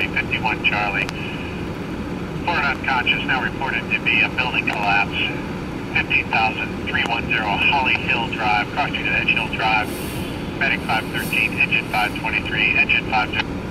runway 51 Charlie. Report unconscious, now reported to be a building collapse. 15,310 Holly Hill Drive, crossing to Edge Hill Drive. Medic 513, engine 523, engine 523.